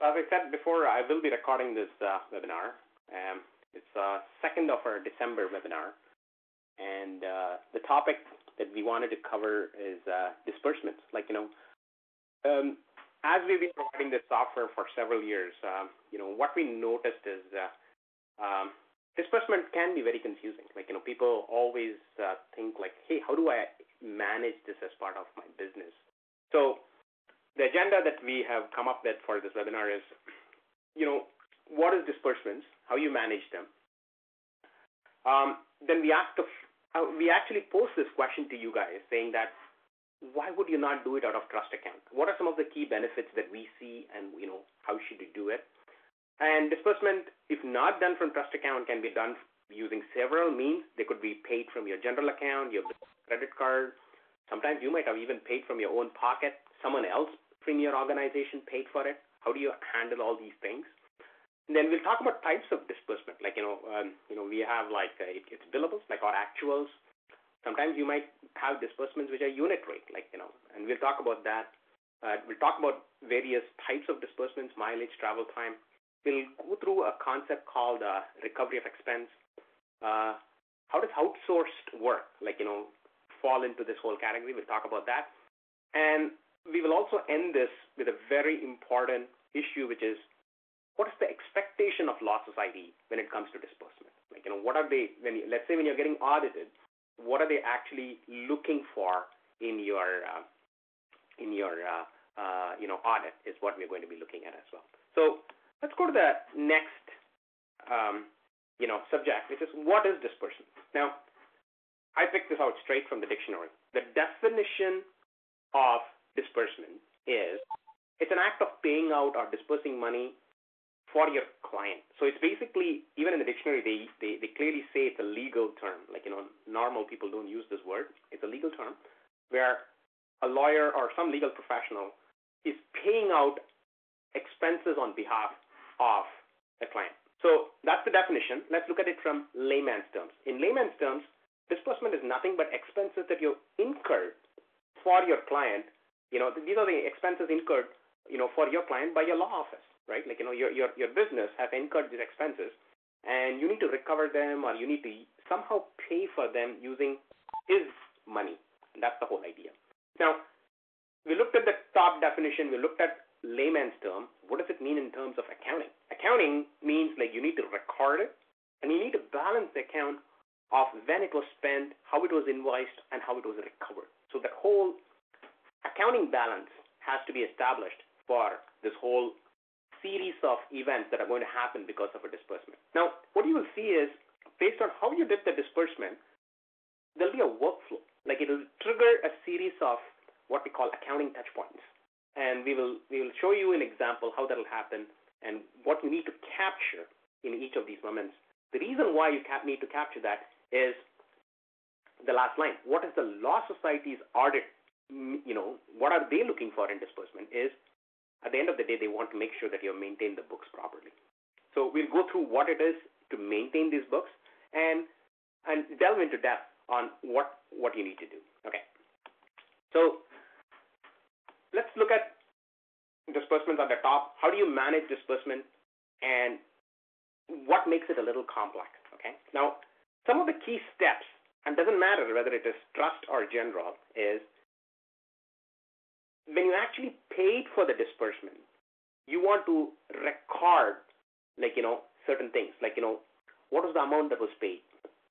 As I said before, I will be recording this uh, webinar. Um, it's uh, second of our December webinar, and uh, the topic that we wanted to cover is uh, disbursements. Like you know, um, as we've been providing this software for several years, um, you know what we noticed is uh, um, disbursement can be very confusing. Like you know, people always uh, think like, hey, how do I manage this as part of my business? So the agenda that we have come up with for this webinar is, you know, what is disbursements, how you manage them. Um, then we ask, uh, we actually pose this question to you guys, saying that why would you not do it out of trust account? What are some of the key benefits that we see, and you know, how should you do it? And disbursement, if not done from trust account, can be done using several means. They could be paid from your general account, your credit card. Sometimes you might have even paid from your own pocket someone else your organization paid for it? How do you handle all these things? And then we'll talk about types of disbursement. Like you know, um, you know, we have like uh, it, it's billables, like our actuals. Sometimes you might have disbursements which are unit rate, like you know, and we'll talk about that. Uh, we'll talk about various types of disbursements, mileage, travel time. We'll go through a concept called uh, recovery of expense. Uh, how does outsourced work? Like you know, fall into this whole category. We'll talk about that. And we will also end this with a very important issue, which is what is the expectation of Law Society when it comes to disbursement? Like, you know, what are they when you, let's say when you're getting audited, what are they actually looking for in your uh, in your uh, uh, you know audit is what we're going to be looking at as well. So let's go to the next um, you know subject, which is what is disbursement. Now, I picked this out straight from the dictionary. The definition of disbursement is it's an act of paying out or dispersing money for your client. So it's basically, even in the dictionary, they, they, they clearly say it's a legal term. Like, you know, normal people don't use this word. It's a legal term where a lawyer or some legal professional is paying out expenses on behalf of a client. So that's the definition. Let's look at it from layman's terms. In layman's terms, disbursement is nothing but expenses that you incur for your client you know, these are the expenses incurred, you know, for your client by your law office, right? Like, you know, your, your, your business has incurred these expenses and you need to recover them or you need to somehow pay for them using his money. And that's the whole idea. Now, we looked at the top definition, we looked at layman's term. What does it mean in terms of accounting? Accounting means like you need to record it and you need to balance the account of when it was spent, how it was invoiced, and how it was recovered. So the whole accounting balance has to be established for this whole series of events that are going to happen because of a disbursement. Now, what you will see is based on how you did the disbursement, there'll be a workflow. Like it'll trigger a series of what we call accounting touch points. And we will we will show you an example how that'll happen and what you need to capture in each of these moments. The reason why you need to capture that is the last line. What is the Law Society's audit you know, what are they looking for in disbursement is at the end of the day, they want to make sure that you maintain the books properly. So we'll go through what it is to maintain these books and and delve into depth on what what you need to do. Okay. So let's look at disbursements on the top. How do you manage disbursement and what makes it a little complex? Okay. Now, some of the key steps, and doesn't matter whether it is trust or general, is when you actually paid for the disbursement, you want to record, like, you know, certain things, like, you know, what was the amount that was paid?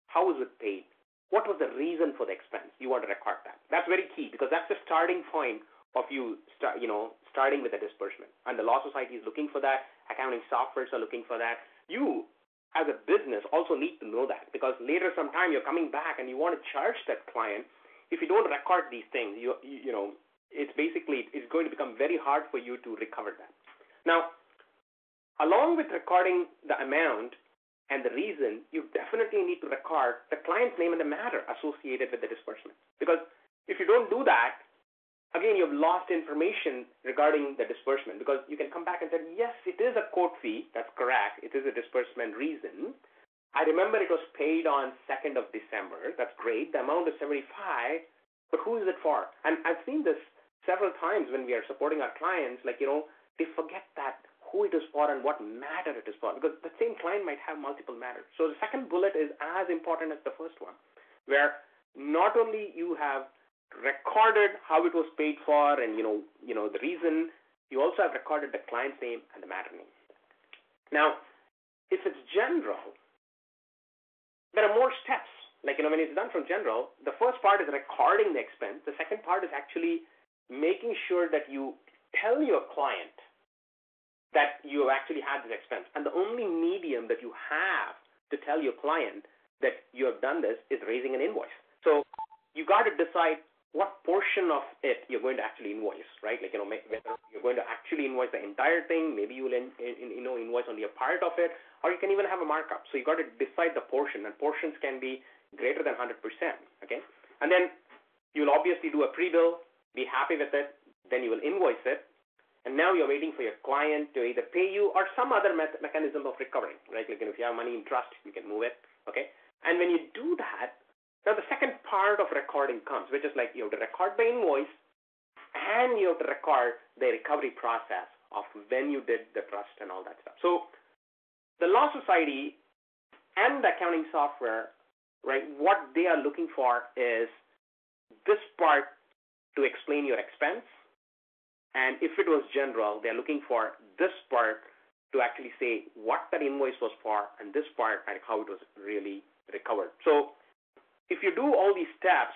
How was it paid? What was the reason for the expense? You want to record that. That's very key because that's the starting point of you, start, you know, starting with a disbursement. And the law society is looking for that. Accounting softwares are looking for that. You, as a business, also need to know that because later sometime you're coming back and you want to charge that client. If you don't record these things, you, you, you know, it's basically it's going to become very hard for you to recover that. Now, along with recording the amount and the reason, you definitely need to record the client's name and the matter associated with the disbursement. Because if you don't do that, again, you've lost information regarding the disbursement because you can come back and say, yes, it is a court fee. That's correct. It is a disbursement reason. I remember it was paid on 2nd of December. That's great. The amount is 75, but who is it for? And I've seen this several times when we are supporting our clients, like, you know, they forget that who it is for and what matter it is for, because the same client might have multiple matters. So the second bullet is as important as the first one, where not only you have recorded how it was paid for and you know you know the reason, you also have recorded the client's name and the matter name. Now, if it's general, there are more steps. Like you know when it's done from general, the first part is recording the expense. The second part is actually making sure that you tell your client that you have actually had this expense. And the only medium that you have to tell your client that you have done this is raising an invoice. So you got to decide what portion of it you're going to actually invoice, right? Like you know whether you're going to actually invoice the entire thing, maybe you will in, in, you know invoice only a part of it, or you can even have a markup. So you got to decide the portion, and portions can be greater than 100%. Okay, and then you'll obviously do a pre-bill, be happy with it, then you will invoice it, and now you're waiting for your client to either pay you or some other me- mechanism of recovering, right? Like if you have money in trust, you can move it, okay? And when you do that, now the second part of recording comes, which is like you have to record the invoice and you have to record the recovery process of when you did the trust and all that stuff. So the Law Society and the accounting software, right, what they are looking for is this part to explain your expense and if it was general, they're looking for this part to actually say what that invoice was for and this part and how it was really recovered. So if you do all these steps,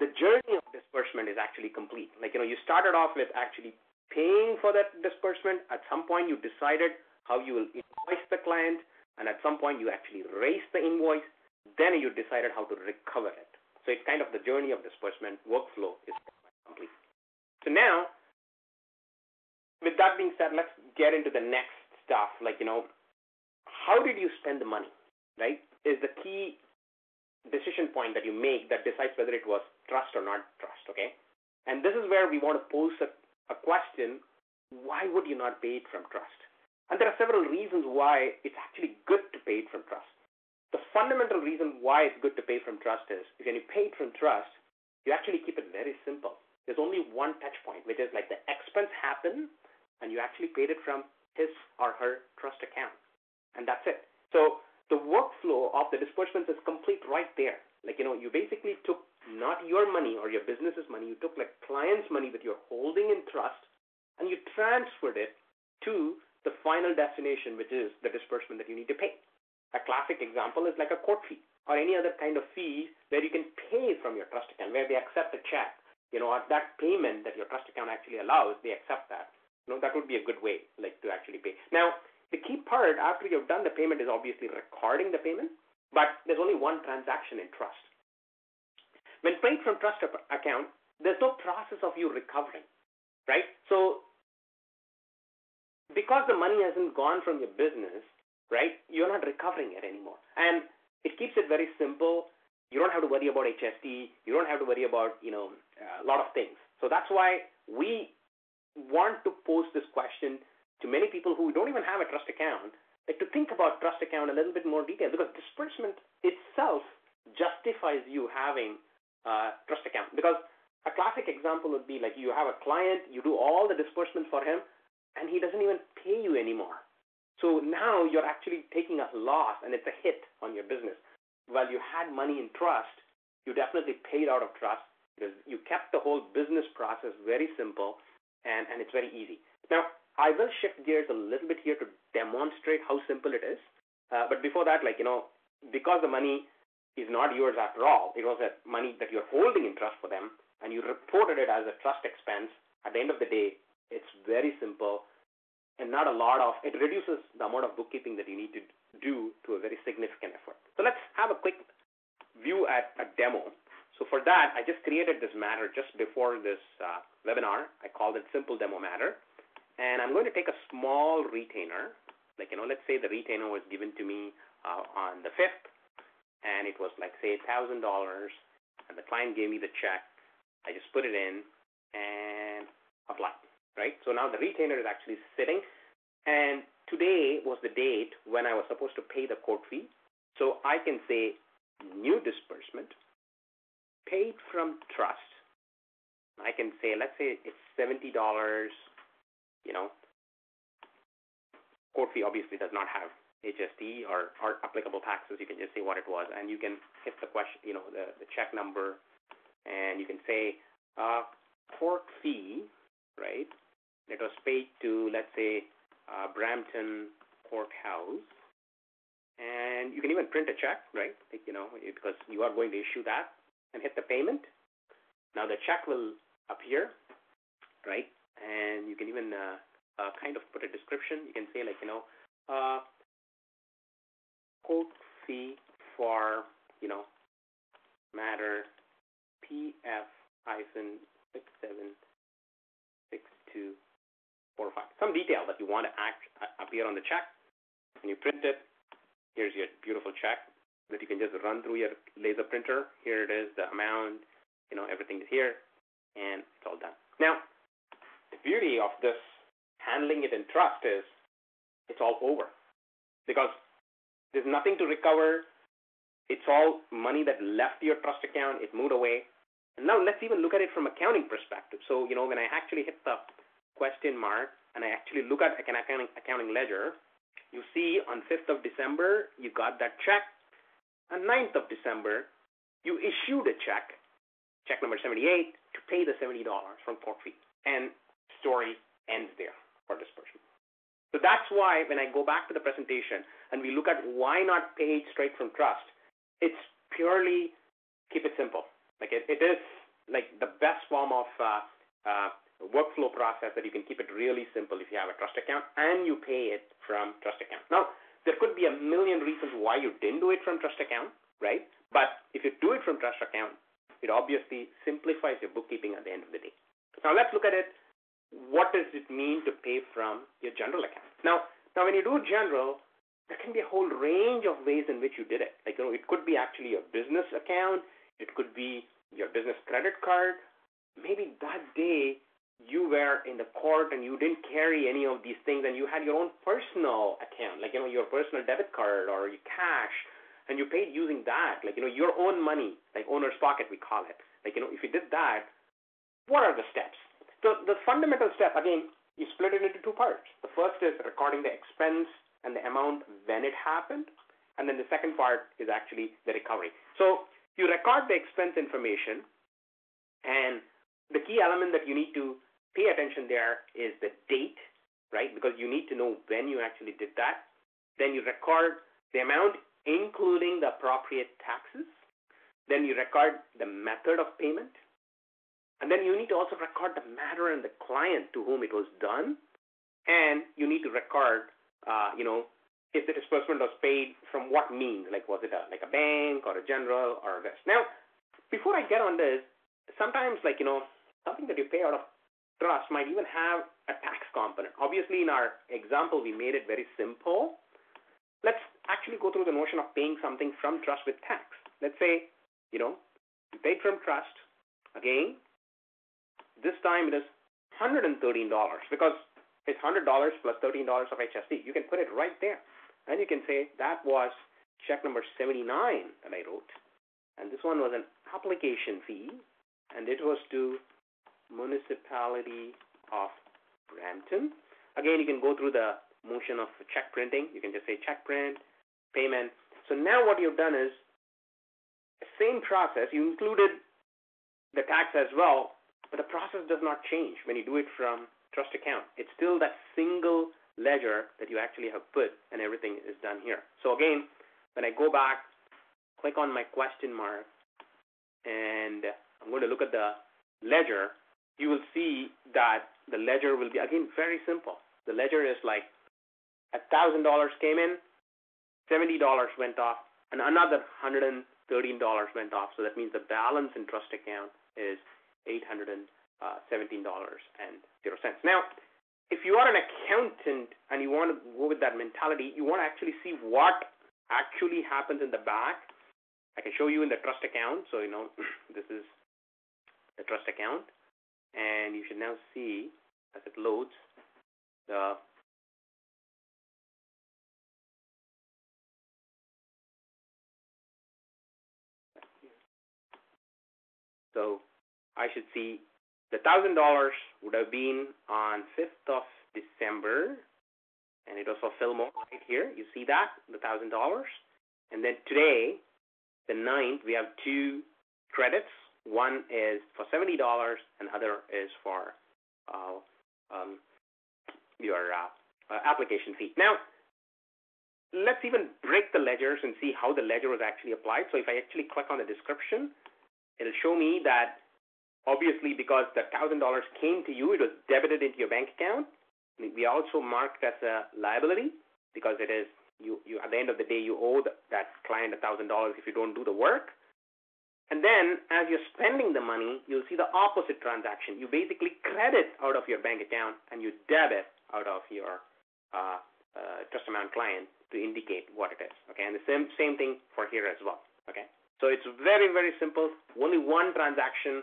the journey of disbursement is actually complete. Like, you know, you started off with actually paying for that disbursement. At some point, you decided how you will invoice the client. And at some point, you actually raised the invoice. Then you decided how to recover it. So it's kind of the journey of disbursement workflow is complete. So now with that being said, let's get into the next stuff. Like, you know, how did you spend the money, right? Is the key decision point that you make that decides whether it was trust or not trust, okay? And this is where we want to pose a, a question why would you not pay it from trust? And there are several reasons why it's actually good to pay it from trust. The fundamental reason why it's good to pay from trust is when you pay from trust, you actually keep it very simple. There's only one touch point, which is like the expense happened and you actually paid it from his or her trust account. And that's it. So the workflow of the disbursements is complete right there. Like, you know, you basically took not your money or your business's money, you took like client's money that you're holding in trust and you transferred it to the final destination, which is the disbursement that you need to pay. A classic example is like a court fee or any other kind of fee where you can pay from your trust account, where they accept a check. You know, that payment that your trust account actually allows, they accept that. You know, that would be a good way, like to actually pay. Now, the key part after you've done the payment is obviously recording the payment, but there's only one transaction in trust. When paid from trust account, there's no process of you recovering, right? So, because the money hasn't gone from your business, right, you're not recovering it anymore. And it keeps it very simple. You don't have to worry about HST. You don't have to worry about, you know, a lot of things. So that's why we want to pose this question to many people who don't even have a trust account, like to think about trust account a little bit more detail because disbursement itself justifies you having a trust account. Because a classic example would be like you have a client, you do all the disbursements for him, and he doesn't even pay you anymore. So now you're actually taking a loss and it's a hit on your business. While you had money in trust, you definitely paid out of trust because you kept the whole business process very simple and, and it's very easy. Now, I will shift gears a little bit here to demonstrate how simple it is. Uh, but before that, like, you know, because the money is not yours after all, it was money that you're holding in trust for them, and you reported it as a trust expense, at the end of the day, it's very simple and not a lot of, it reduces the amount of bookkeeping that you need to do to a very significant effort. So let's have a quick view at a demo so for that, I just created this matter just before this uh, webinar. I called it Simple Demo Matter. And I'm going to take a small retainer. Like, you know, let's say the retainer was given to me uh, on the 5th, and it was like, say, $1,000, and the client gave me the check. I just put it in and apply, right? So now the retainer is actually sitting, and today was the date when I was supposed to pay the court fee. So I can say new disbursement, paid from trust, I can say, let's say it's seventy dollars, you know, court fee obviously does not have HST or, or applicable taxes. You can just say what it was, and you can hit the question, you know, the, the check number, and you can say uh, court fee, right? It was paid to, let's say, uh, Brampton Courthouse, and you can even print a check, right? Like, you know, because you are going to issue that, and hit the payment. Now the check will appear, right? And you can even uh, uh, kind of put a description. You can say like, you know, uh, court fee for, you know, matter PF hyphen six seven six two four five. Some detail that you want to act, uh, appear on the check, and you print it. Here's your beautiful check that you can just run through your laser printer. Here it is, the amount, you know, everything is here, and it's all done. Now, the beauty of this handling it in trust is it's all over because there's nothing to recover. It's all money that left your trust account. It moved away. And now let's even look at it from accounting perspective. So, you know, when I actually hit the question mark and I actually look at an accounting, accounting ledger, you see on 5th of December, you got that check. On 9th of December, you issued a check, check number 78, to pay the $70 from court fee. And story ends there for disbursement. So that's why when I go back to the presentation and we look at why not pay straight from trust, it's purely keep it simple. Like it, it is like the best form of uh, uh, workflow process that you can keep it really simple if you have a trust account and you pay it from trust account. Now, there could be a million reasons why you didn't do it from trust account, right? But if you do it from trust account, it obviously simplifies your bookkeeping at the end of the day. Now let's look at it what does it mean to pay from your general account? Now, now when you do general, there can be a whole range of ways in which you did it. Like, you know, it could be actually your business account, it could be your business credit card. Maybe that day you were in the court and you didn't carry any of these things and you had your own personal account, like, you know, your personal debit card or your cash, and you paid using that, like, you know, your own money, like owner's pocket, we call it. Like, you know, if you did that, what are the steps? So the fundamental step, again, you split it into two parts. The first is recording the expense and the amount when it happened, and then the second part is actually the recovery. So you record the expense information, and the key element that you need to pay attention there is the date, right? Because you need to know when you actually did that. Then you record the amount, including the appropriate taxes. Then you record the method of payment, and then you need to also record the matter and the client to whom it was done. And you need to record, uh, you know, if the disbursement was paid from what means, like was it a, like a bank or a general or this. Now, before I get on this, sometimes like, you know, something that you pay out of trust might even have a tax component. Obviously, in our example, we made it very simple. Let's actually go through the notion of paying something from trust with tax. Let's say, you know, you paid from trust. Again, this time it is $113 because it's $100 plus $13 of HST. You can put it right there. And you can say that was check number 79 that I wrote. And this one was an application fee, and it was to Municipality of Brampton. Again, you can go through the motion of check printing. You can just say check print, payment. So now what you've done is same process. You included the tax as well, but the process does not change when you do it from trust account. It's still that single ledger that you actually have put and everything is done here. So again, when I go back, click on my question mark, and I'm going to look at the ledger, you will see that the ledger will be, again, very simple. The ledger is like $1,000 came in, $70 went off, and another $113 went off. So that means the balance in trust account is $817.00. Uh, now, if you are an accountant and you want to go with that mentality, you want to actually see what actually happens in the back. I can show you in the trust account. So, you know, this is the trust account. And you should now see as it loads the So I should see the thousand dollars would have been on 5th of December, and it was for right here. You see that, the $1,000. And then today, the ninth, we have two credits. One is for $70 and other is for uh, um, your uh, uh, application fee. Now, let's even break the ledgers and see how the ledger was actually applied. So if I actually click on the description, it'll show me that obviously because the $1,000 came to you, it was debited into your bank account. We also marked as a liability because it is you, you at the end of the day you owe the, that client $1,000 if you don't do the work. And then as you're spending the money, you'll see the opposite transaction. You basically credit out of your bank account and you debit out of your uh, uh, trust amount client to indicate what it is. Okay, and the same same thing for here as well. Okay, so it's very very simple. Only one transaction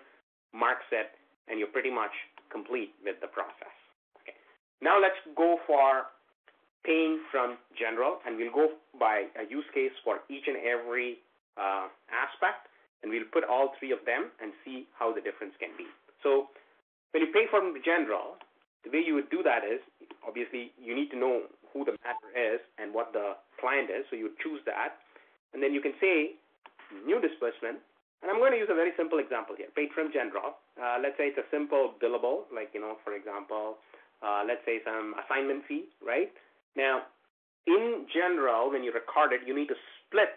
marks it, and you're pretty much complete with the process. Okay, now let's go for paying from general, and we'll go by a use case for each and every uh, aspect, and we'll put all three of them and see how the difference can be. So when you pay from the general, the way you would do that is obviously you need to know who the matter is and what the client is. So you choose that, and then you can say new disbursement. And I'm going to use a very simple example here. Paid from general. Uh, let's say it's a simple billable, like you know, for example, uh, let's say some assignment fee, right? Now, in general, when you record it, you need to split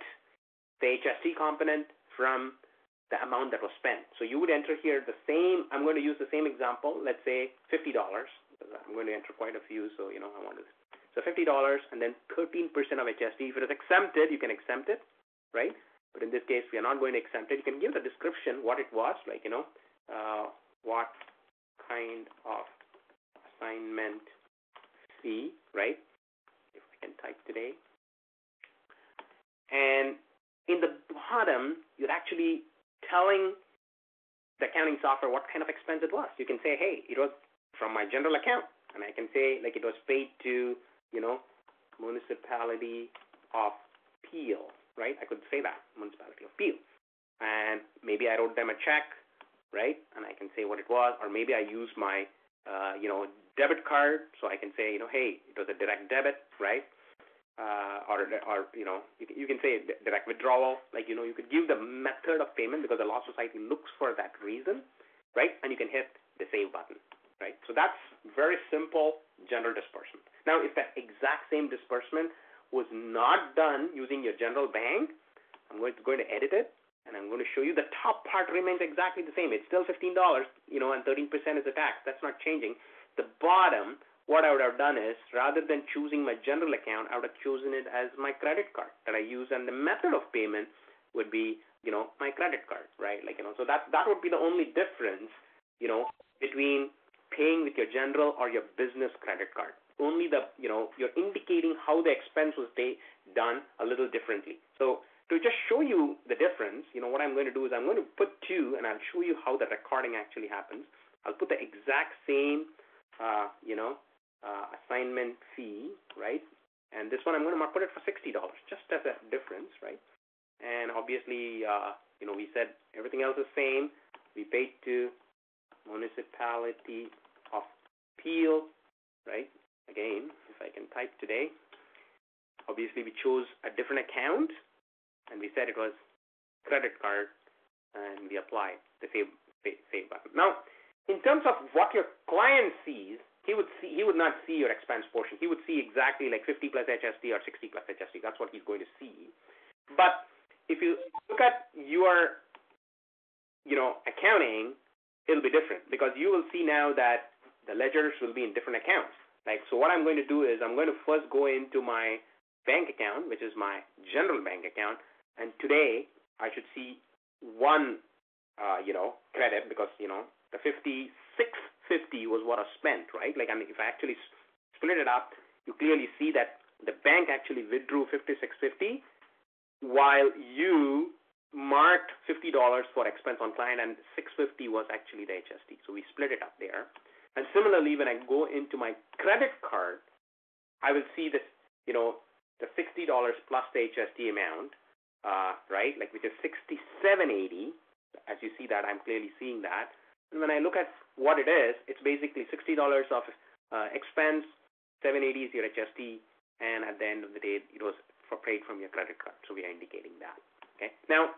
the HST component from the amount that was spent. So you would enter here the same, I'm going to use the same example, let's say $50. I'm going to enter quite a few, so you know I want to. So $50 and then 13% of HST. If it is exempted, you can exempt it, right? But in this case, we are not going to exempt it. You can give the description what it was, like you know, uh, what kind of assignment fee, right? If I can type today. And in the bottom, you're actually telling the accounting software what kind of expense it was. You can say, hey, it was from my general account, and I can say like it was paid to, you know, municipality of Peel, right? I could say that municipality of Peel, and maybe I wrote them a check, right? And I can say what it was, or maybe I use my, uh, you know, debit card, so I can say, you know, hey, it was a direct debit, right? Uh, or or you know you can, you can say direct withdrawal. Like you know you could give the method of payment because the law society looks for that reason right? And you can hit the save button right? So that's very simple general disbursement. Now if that exact same disbursement was not done using your general bank i'm going to, going to edit it and i'm going to show you the top part remains exactly the same. It's still $15 you know and 13% is the tax. That's not changing. The bottom what I would have done is rather than choosing my general account, I would have chosen it as my credit card that I use, and the method of payment would be, you know, my credit card, right? Like, you know, so that that would be the only difference, you know, between paying with your general or your business credit card. Only the, you know, you're indicating how the expense was day, done a little differently. So to just show you the difference, you know, what I'm going to do is I'm going to put two, and I'll show you how the recording actually happens. I'll put the exact same, uh, you know, uh, assignment fee, right? And this one I'm going to put it for $60, just as a difference, right? And obviously, uh, you know, we said everything else is same. We paid to municipality of Peel, right? Again, if I can type today. Obviously, we chose a different account, and we said it was credit card, and we applied the save, save button. Now, in terms of what your client sees, he would see he would not see your expense portion. He would see exactly like 50 plus HST or 60 plus HST. That's what he's going to see. But if you look at your you know accounting, it'll be different because you will see now that the ledgers will be in different accounts. Like so, what I'm going to do is I'm going to first go into my bank account, which is my general bank account, and today I should see one uh, you know credit because you know the 56 50 was what I spent, right? Like, I mean, if I actually split it up, you clearly see that the bank actually withdrew 5650 while you marked $50 for expense on client and 650 was actually the HST. So we split it up there. And similarly, when I go into my credit card, I will see this, you know, the $60 plus the HST amount, uh, right? Like which is 6780. As you see that, I'm clearly seeing that. When I look at what it is, it's basically $60 of uh, expense 780 is your HST, and at the end of the day, it was for paid from your credit card. So we are indicating that. Okay. Now,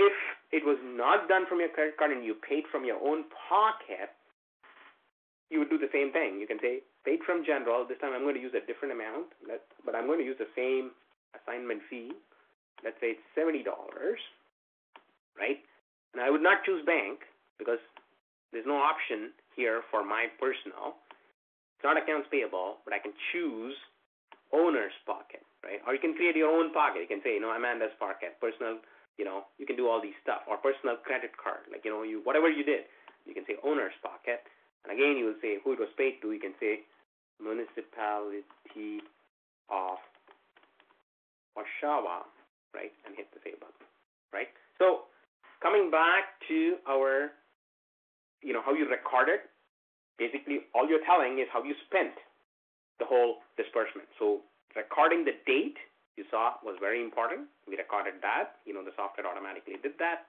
if it was not done from your credit card and you paid from your own pocket, you would do the same thing. You can say paid from general. This time I'm going to use a different amount, but I'm going to use the same assignment fee. Let's say it's seventy dollars, right? And I would not choose bank because there's no option here for my personal. It's not accounts payable, but I can choose owner's pocket, right? Or you can create your own pocket. You can say, you know, Amanda's pocket, personal you know, you can do all these stuff or personal credit card, like you know, you whatever you did, you can say owner's pocket, and again you will say who it was paid to. You can say municipality of Oshawa, right, and hit the save button, right. So coming back to our, you know, how you record it. Basically, all you're telling is how you spent the whole disbursement. So recording the date you saw was very important. We recorded that. You know, the software automatically did that.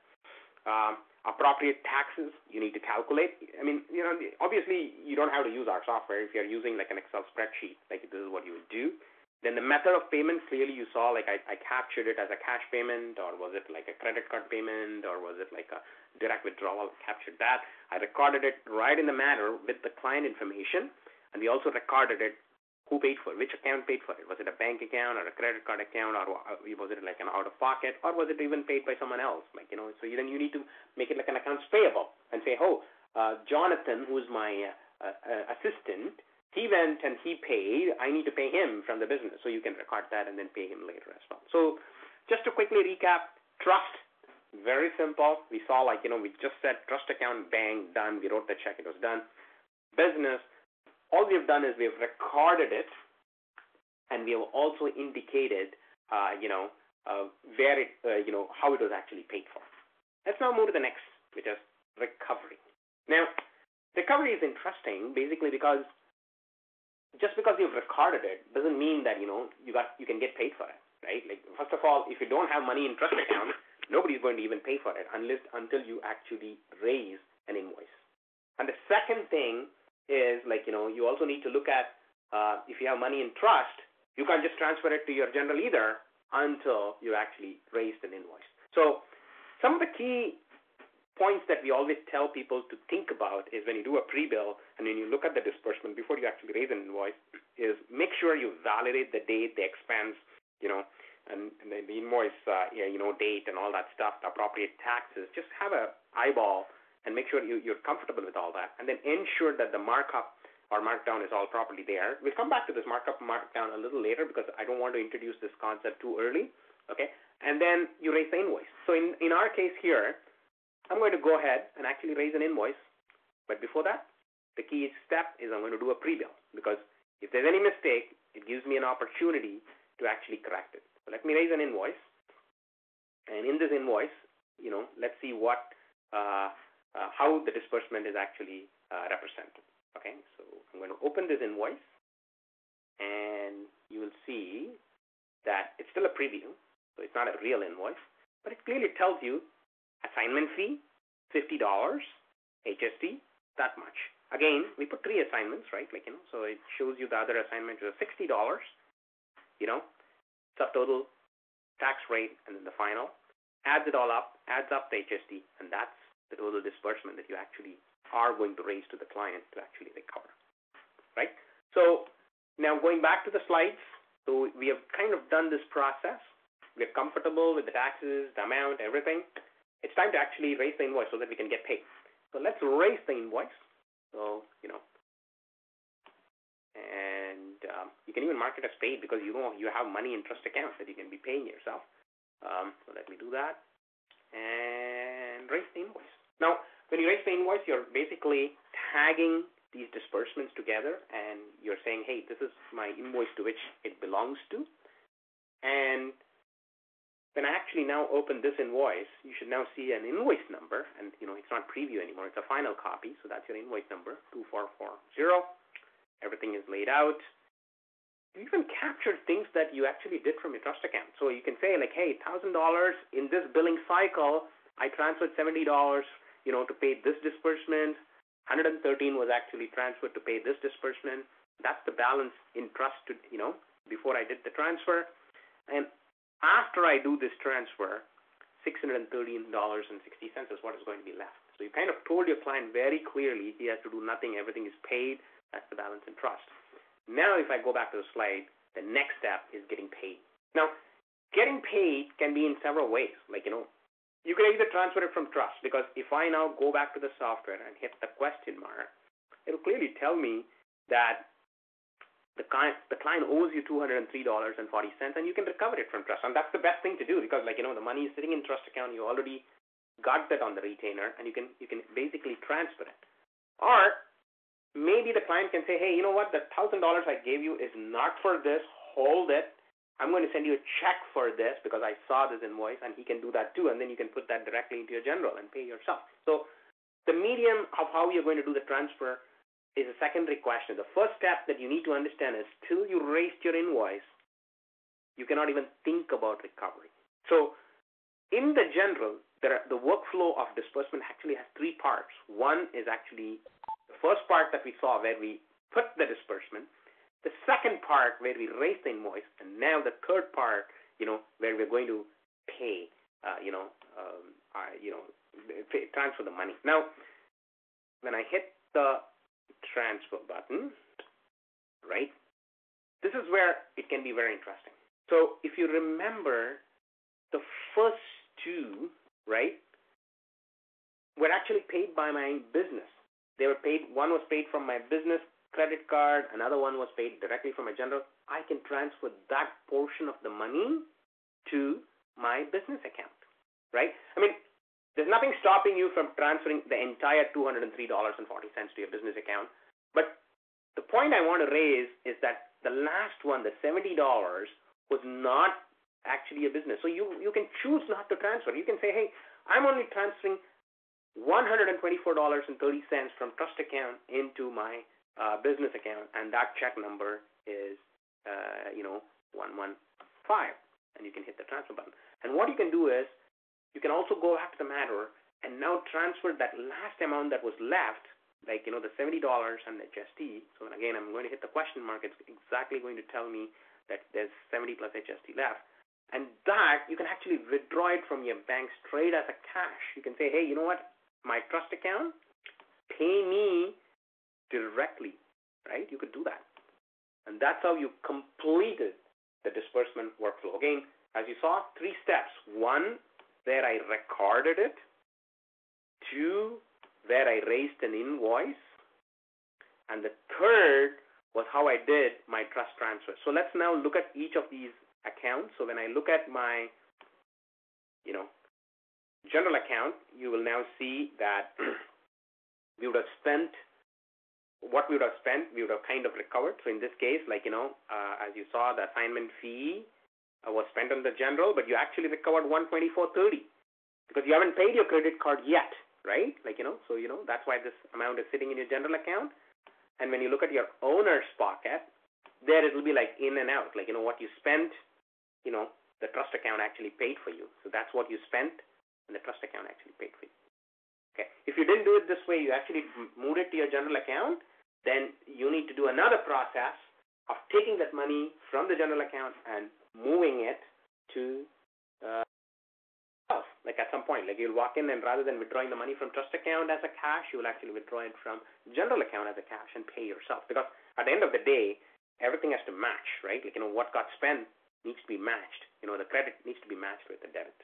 Um, appropriate taxes you need to calculate. I mean, you know, obviously you don't have to use our software if you're using like an Excel spreadsheet. Like this is what you would do. Then the method of payment clearly you saw like I, I captured it as a cash payment or was it like a credit card payment or was it like a direct withdrawal? Captured that. I recorded it right in the matter with the client information, and we also recorded it who paid for it, which account paid for it. Was it a bank account or a credit card account, or uh, was it like an out of pocket, or was it even paid by someone else? Like you know, so then you need to make it like an accounts payable and say, oh, uh, Jonathan, who's my uh, uh, assistant, he went and he paid. I need to pay him from the business, so you can record that and then pay him later as well. So just to quickly recap, trust. Very simple. We saw like, you know, we just said trust account, bang, done. We wrote the check, it was done. Business, all we have done is we have recorded it, and we have also indicated, uh, you know, uh, where it, uh, you know, how it was actually paid for. Let's now move to the next, which is recovery. Now, recovery is interesting, basically because just because you've recorded it doesn't mean that you know you got you can get paid for it, right? Like first of all, if you don't have money in trust account, nobody's going to even pay for it unless until you actually raise an invoice. And the second thing is like, you know, you also need to look at uh, if you have money in trust, you can't just transfer it to your general either until you actually raised an invoice. So some of the key points that we always tell people to think about is when you do a pre-bill and when you look at the disbursement before you actually raise an invoice is make sure you validate the date, the expense, you know, and, and the invoice, uh, you know, date and all that stuff, the appropriate taxes. Just have a eyeball and make sure you, you're comfortable with all that, and then ensure that the markup or markdown is all properly there. We'll come back to this markup and markdown a little later because I don't want to introduce this concept too early. Okay, and then you raise the invoice. So in, in our case here, I'm going to go ahead and actually raise an invoice. But before that, the key step is I'm going to do a pre-bill because if there's any mistake, it gives me an opportunity to actually correct it. So let me raise an invoice. And in this invoice, you know, let's see what uh, uh, how the disbursement is actually uh, represented. Okay, so I'm going to open this invoice, and you will see that it's still a preview, so it's not a real invoice, but it clearly tells you assignment fee, $50, HST, that much. Again, we put three assignments, right? Like, you know, so it shows you the other assignment is $60, you know, subtotal, tax rate, and then the final. Adds it all up, adds up the HST, and that's the total disbursement that you actually are going to raise to the client to actually recover, right? So now going back to the slides, so we have kind of done this process. We're comfortable with the taxes, the amount, everything. It's time to actually raise the invoice so that we can get paid. So let's raise the invoice. So, you know, and um, you can even mark it as paid because you know you have money in trust accounts that you can be paying yourself. Um, so let me do that and raise the invoice. Now, when you raise the invoice, you're basically tagging these disbursements together and you're saying, hey, this is my invoice to which it belongs to. And when I actually now open this invoice, you should now see an invoice number, and you know it's not preview anymore; it's a final copy. So that's your invoice number, two four four zero. Everything is laid out. You even captured things that you actually did from your trust account. So you can say like, hey, thousand dollars in this billing cycle, I transferred seventy dollars you know, to pay this disbursement. 113 was actually transferred to pay this disbursement. That's the balance in trust to, you know, before I did the transfer. And after I do this transfer, $613.60 is what is going to be left. So you kind of told your client very clearly he has to do nothing, everything is paid. That's the balance in trust. Now, if I go back to the slide, the next step is getting paid. Now, getting paid can be in several ways. Like, you know, you can either transfer it from trust because if I now go back to the software and hit the question mark, it'll clearly tell me that the client the client owes you two hundred and three dollars and forty cents and you can recover it from trust. And that's the best thing to do because like you know the money is sitting in trust account, you already got that on the retainer and you can you can basically transfer it. Or maybe the client can say, Hey, you know what, the thousand dollars I gave you is not for this, hold it. I'm going to send you a check for this because I saw this invoice and he can do that too and then you can put that directly into your general and pay yourself. So the medium of how you're going to do the transfer is a secondary question. The first step that you need to understand is till you raised your invoice, you cannot even think about recovery. So in the general, are, the workflow of disbursement actually has three parts. One is actually the first part that we saw where we put the disbursement, the second part where we raise the invoice, and now the third part, you know, where we're going to pay, uh, you know, um, uh, you know, pay, transfer the money. Now, when I hit the transfer button, right? This is where it can be very interesting. So if you remember, the first two, right, were actually paid by my business. They were paid, one was paid from my business credit card, another one was paid directly from my general. I can transfer that portion of the money to my business account, right? I mean, there's nothing stopping you from transferring the entire $203.40 to your business account. But the point I want to raise is that the last one, the $70, was not actually a business. So you, you can choose not to transfer. You can say, hey, I'm only transferring $124.30 from trust account into my uh, business account, and that check number is, uh, you know, 115. And you can hit the transfer button. And what you can do is you can also go back to the matter and now transfer that last amount that was left, like you know the seventy dollars and the HST. So again, I'm going to hit the question mark. It's exactly going to tell me that there's 70 plus HST left, and that you can actually withdraw it from your bank straight as a cash. You can say, hey, you know what, my trust account, pay me directly, right? You could do that, and that's how you completed the disbursement workflow. Again, as you saw, three steps. One, where I recorded it, two, where I raised an invoice, and the third was how I did my trust transfer. So let's now look at each of these accounts. So when I look at my, you know, general account, you will now see that we would have spent what we would have spent, we would have kind of recovered. So in this case, like you know, uh, as you saw, the assignment fee Uh, was spent on the general, but you actually recovered 124.30 because you haven't paid your credit card yet, right? Like you know, so you know that's why this amount is sitting in your general account. And when you look at your owner's pocket, there it will be like in and out, like you know what you spent, you know, the trust account actually paid for you. So that's what you spent, and the trust account actually paid for you. Okay. If you didn't do it this way, you actually moved it to your general account, then you need to do another process of taking that money from the general account and moving it to uh, like at some point, like you'll walk in and rather than withdrawing the money from trust account as a cash, you will actually withdraw it from general account as a cash and pay yourself. Because at the end of the day, everything has to match, right? Like you know what got spent needs to be matched. You know the credit needs to be matched with the debit.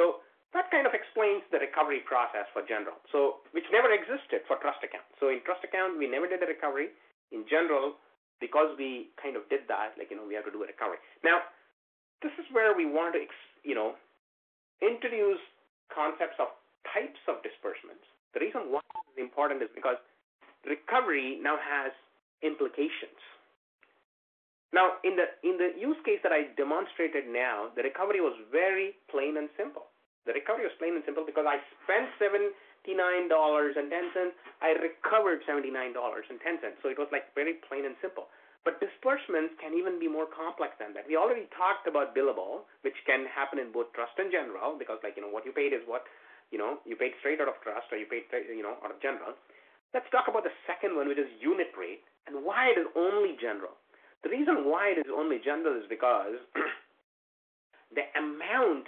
So that kind of explains the recovery process for general. So which never existed for trust account. So in trust account we never did a recovery. In general, because we kind of did that, like, you know, we have to do a recovery. Now, this is where we want to, you know, introduce concepts of types of disbursements. The reason why this is important is because recovery now has implications. Now, in the in the use case that I demonstrated now, the recovery was very plain and simple. The recovery was plain and simple because I spent seven $79.10, I recovered $79.10. So it was like very plain and simple. But disbursements can even be more complex than that. We already talked about billable, which can happen in both trust and general, because like, you know, what you paid is what, you know, you paid straight out of trust or you paid, you know, out of general. Let's talk about the second one, which is unit rate. And why it is only general? The reason why it is only general is because the amount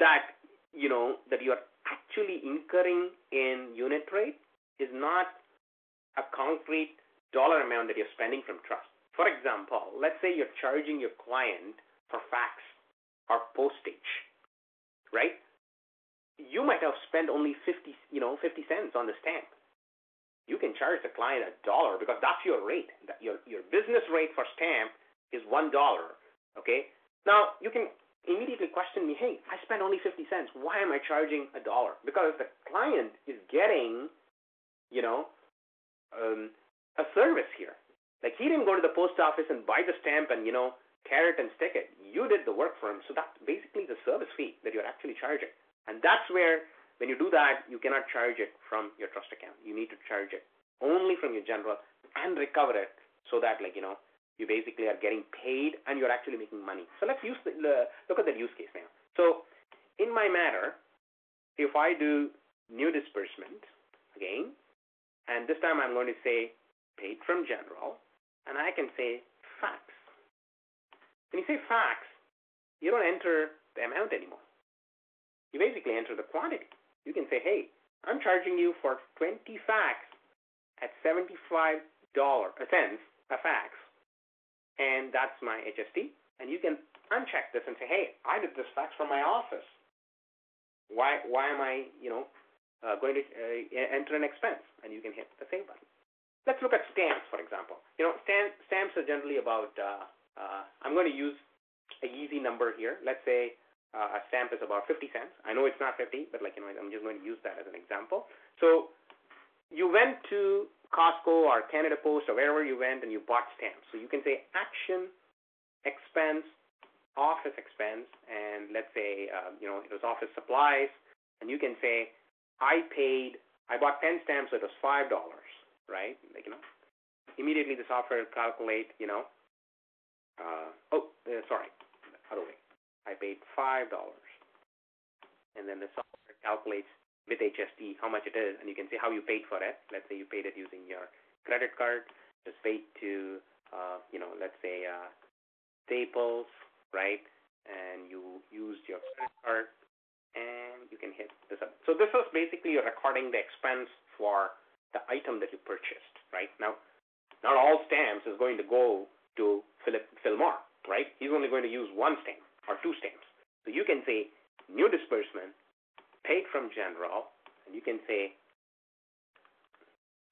that you know that you are actually incurring in unit rate is not a concrete dollar amount that you're spending from trust. For example, let's say you're charging your client for fax or postage, right? You might have spent only 50, you know, 50 cents on the stamp. You can charge the client a dollar because that's your rate. Your your business rate for stamp is one dollar. Okay. Now you can immediately question me, hey, I spent only 50 cents. Why am I charging a dollar? Because the client is getting, you know, um, a service here. Like he didn't go to the post office and buy the stamp and you know carrot and stick it. You did the work for him. So that's basically the service fee that you're actually charging. And that's where when you do that, you cannot charge it from your trust account. You need to charge it only from your general and recover it so that like you know you basically are getting paid and you're actually making money. So let's use the, look at the use case now. So in my matter, if I do new disbursement again, and this time I'm going to say paid from general, and I can say fax. When you say fax, you don't enter the amount anymore. You basically enter the quantity. You can say, hey, I'm charging you for 20 fax at 75 uh, cents a fax and that's my HST. And you can uncheck this and say, hey, I did this fax from my office. Why why am I you know uh, going to uh, enter an expense? And you can hit the save button. Let's look at stamps, for example. You know, stamp, stamps are generally about. Uh, uh, I'm going to use a easy number here. Let's say uh, a stamp is about 50 cents. I know it's not 50, but like you know, I'm just going to use that as an example. So you went to Costco or Canada Post or wherever you went and you bought stamps. So you can say action, expense, office expense, and let's say uh, you know it was office supplies, and you can say I paid, I bought 10 stamps, so it was five dollars, right? Like you know, immediately the software will calculate, you know, uh, oh uh, sorry, other way, I paid five dollars, and then the software calculates with HST how much it is, and you can see how you paid for it. Let's say you paid it using your credit card, just paid to, uh, you know, let's say uh, Staples, right? And you used your credit card, and you can hit this up. So this is basically recording the expense for the item that you purchased, right? Now, not all stamps is going to go to Philip Fillmore, right? He's only going to use one stamp or two stamps. So you can say new disbursement paid from general, and you can say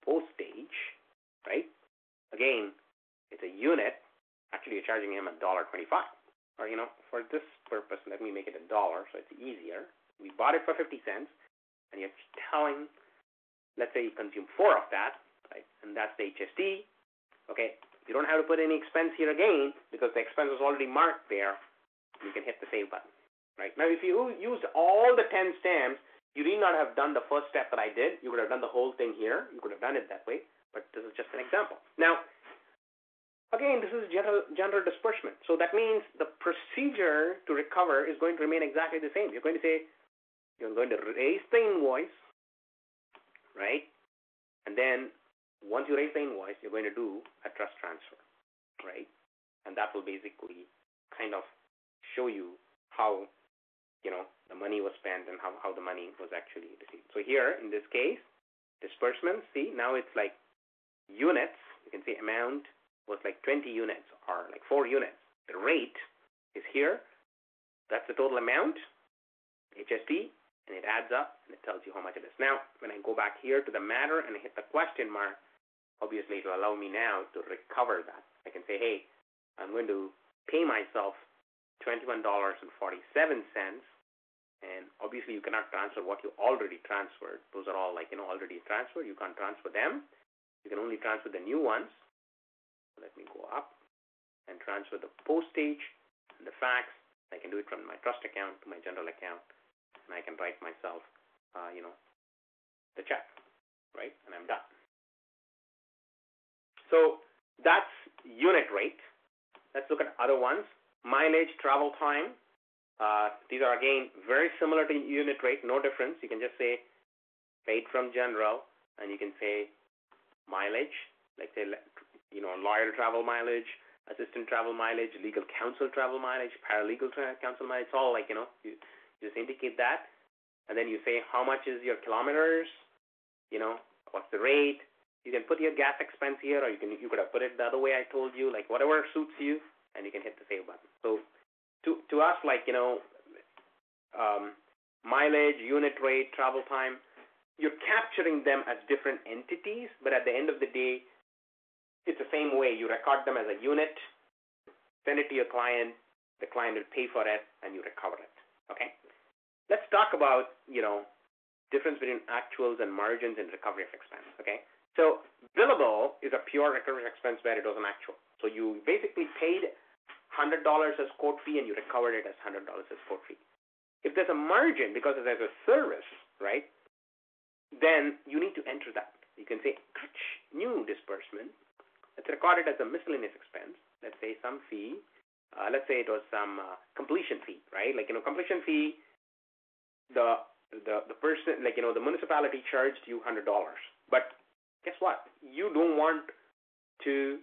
postage, right? Again, it's a unit. Actually, you're charging him a dollar twenty-five. Or you know, for this purpose, let me make it a dollar, so it's easier. We bought it for fifty cents, and you're telling, let's say you consume four of that, right? And that's the HST. Okay, you don't have to put any expense here again because the expense is already marked there. You can hit the save button right? Now, if you used all the 10 stamps, you need not have done the first step that I did. You could have done the whole thing here. You could have done it that way, but this is just an example. Now, again, this is general, general disbursement. So that means the procedure to recover is going to remain exactly the same. You're going to say, you're going to raise the invoice, right? And then once you raise the invoice, you're going to do a trust transfer, right? And that will basically kind of show you how you know, the money was spent and how, how the money was actually received. So here, in this case, disbursements, see, now it's like units. You can see amount was like 20 units or like 4 units. The rate is here. That's the total amount, HST, and it adds up and it tells you how much it is. Now, when I go back here to the matter and I hit the question mark, obviously it will allow me now to recover that. I can say, hey, I'm going to pay myself $21.47 and obviously you cannot transfer what you already transferred. Those are all like, you know, already transferred. You can't transfer them. You can only transfer the new ones. Let me go up and transfer the postage and the fax. I can do it from my trust account to my general account and I can write myself, uh, you know, the check, right? And I'm done. So that's unit rate. Let's look at other ones mileage, travel time. Uh, these are again very similar to unit rate, no difference. You can just say paid from general, and you can say mileage. like say, you know, lawyer travel mileage, assistant travel mileage, legal counsel travel mileage, paralegal tra- counsel mileage. It's all like you know, you just indicate that, and then you say how much is your kilometers, you know, what's the rate. You can put your gas expense here, or you can you could have put it the other way I told you, like whatever suits you, and you can hit the save button. So to to us, like you know, um, mileage, unit rate, travel time, you're capturing them as different entities, but at the end of the day, it's the same way. You record them as a unit, send it to your client, the client will pay for it, and you recover it. Okay? Let's talk about, you know, difference between actuals and margins in recovery of expense. Okay? So billable is a pure recovery expense where it was an actual. So you basically paid $100 as court fee and you recovered it as $100 as court fee. If there's a margin because there's a service, right, then you need to enter that. You can say new disbursement it's recorded as a miscellaneous expense. Let's say some fee. Uh, let's say it was some uh, completion fee, right? Like you know, completion fee. The the the person, like you know, the municipality charged you hundred dollars, but guess what? You don't want to,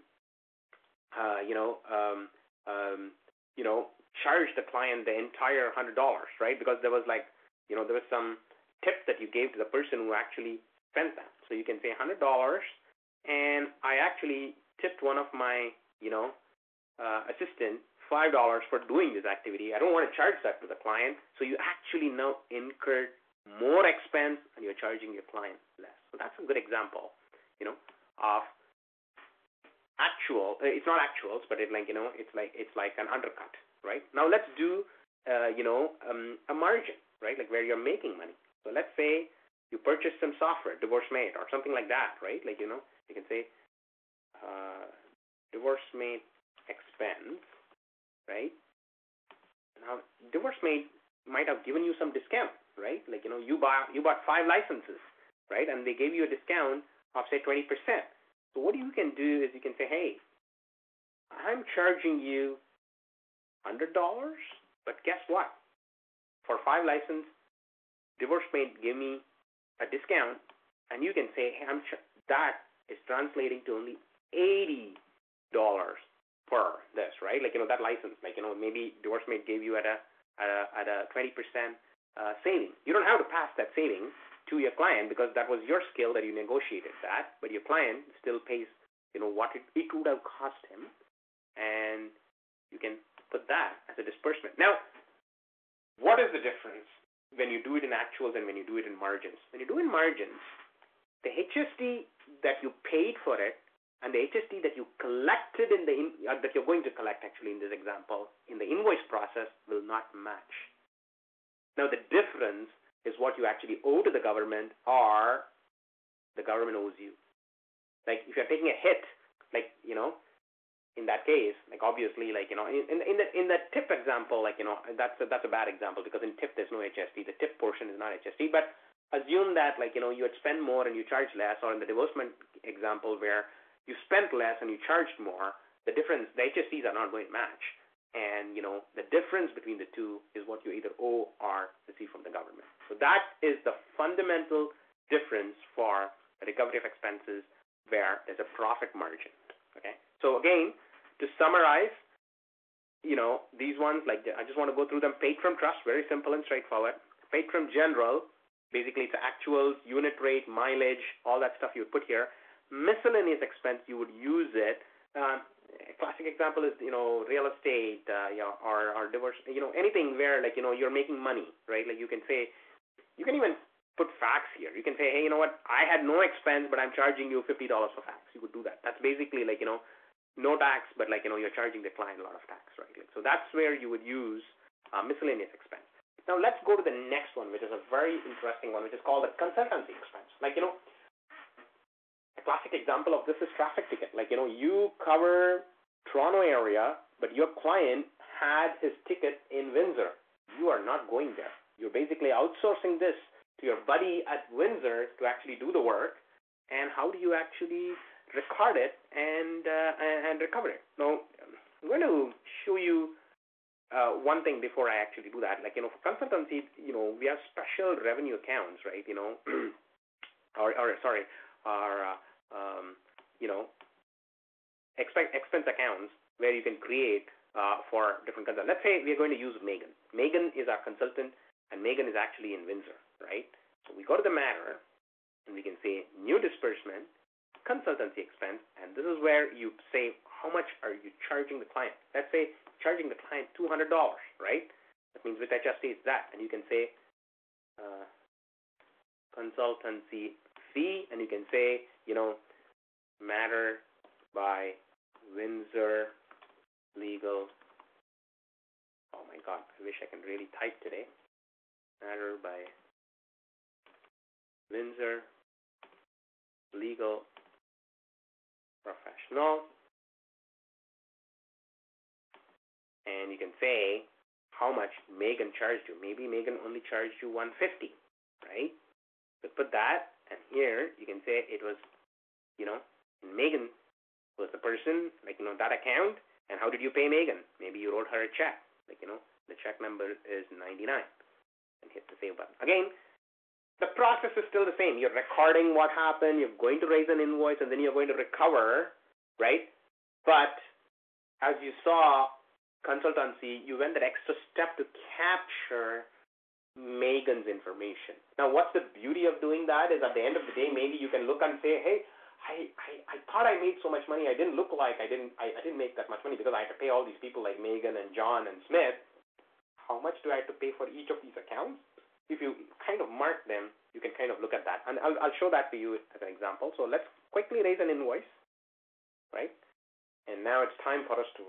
uh, you know, um, um, you know, charge the client the entire hundred dollars, right? Because there was like, you know, there was some tip that you gave to the person who actually spent that. So you can say hundred dollars, and I actually tipped one of my, you know, uh, assistant five dollars for doing this activity. I don't want to charge that to the client, so you actually now incurred more expense and you're charging your client less. So that's a good example, you know, of actual. Uh, it's not actuals, but it like you know, it's like it's like an undercut, right? Now let's do, uh, you know, um, a margin, right? Like where you're making money. So let's say you purchase some software, DivorceMate or something like that, right? Like you know, you can say uh, DivorceMate expense, right? Now, DivorceMate might have given you some discount, right? Like you know, you bought you bought five licenses, right? And they gave you a discount of say 20%. So what you can do is you can say, hey, I'm charging you hundred dollars, but guess what? For five license, DivorceMate gave me a discount, and you can say, hey, I'm ch- that is translating to only eighty dollars per this, right? Like you know that license, like you know maybe divorce DivorceMate gave you at a at a at a twenty percent uh, saving. You don't have to pass that saving to your client because that was your skill that you negotiated that, but your client still pays you know what it, it would have cost him, and you can put that as a disbursement. Now, what is the difference when you do it in actuals and when you do it in margins? When you do in margins, the HST that you paid for it and the HST that you collected in the in, uh, that you're going to collect actually in this example in the invoice process will not match. Now the difference is what you actually owe to the government or the government owes you. Like if you're taking a hit, like you know, in that case, like obviously, like you know, in in the in the tip example, like you know, that's a, that's a bad example because in tip there's no HST. The tip portion is not HST, but assume that like you know you would spend more and you charge less, or in the DivorceMate example where you spent less and you charged more, the difference, the HSTs are not going to match. And, you know, the difference between the two is what you either owe or receive from the government. So that is the fundamental difference for the recovery of expenses where there's a profit margin. Okay. So again, to summarize, you know, these ones, like I just want to go through them. Paid from trust, very simple and straightforward. Paid from general, basically it's actuals, unit rate, mileage, all that stuff you would put here miscellaneous expense, you would use it. Uh, classic example is you know real estate, uh, you know, or or divorce, you know anything where like you know you're making money, right? Like you can say, you can even put fax here. You can say, hey, you know what? I had no expense, but I'm charging you fifty dollars for fax. You could do that. That's basically like you know no tax, but like you know you're charging the client a lot of tax, right? Like, so that's where you would use uh, miscellaneous expense. Now let's go to the next one, which is a very interesting one, which is called the consultancy expense. Like you know, a classic example of this is traffic ticket. Like, you know, you cover Toronto area, but your client had his ticket in Windsor. You are not going there. You're basically outsourcing this to your buddy at Windsor to actually do the work. And how do you actually record it and uh, and recover it? Now, I'm going to show you uh, one thing before I actually do that. Like, you know, for consultancy, you know, we have special revenue accounts, right? You know, or, or sorry, our uh, um, you know expense, expense accounts where you can create uh, for different consultants. Let's say we're going to use Megan. Megan is our consultant, and Megan is actually in Windsor, right? So we go to the matter, and we can say new disbursement, consultancy expense, and this is where you say how much are you charging the client. Let's say charging the client $200, right? That means with HST it's that, and you can say uh, consultancy fee, and you can say, you know, matter by Windsor Legal. Oh my God, I wish I can really type today. Matter by Windsor Legal Professional. And you can say how much Megan charged you. Maybe Megan only charged you 150, right? So put that, and here you can say it was, you know, Megan was the person, like, you know, that account, and how did you pay Megan? Maybe you wrote her a check, like, you know, the check number is 99, and hit the save button. Again, the process is still the same. You're recording what happened, you're going to raise an invoice, and then you're going to recover, right? But as you saw, consultancy, you went that extra step to capture Megan's information. Now, what's the beauty of doing that is at the end of the day, maybe you can look and say, hey, I, I, I thought I made so much money. I didn't look like I didn't I, I didn't make that much money because I had to pay all these people like Megan and John and Smith. How much do I have to pay for each of these accounts? If you kind of mark them, you can kind of look at that. And I'll, I'll show that to you as an example. So let's quickly raise an invoice, right? And now it's time for us to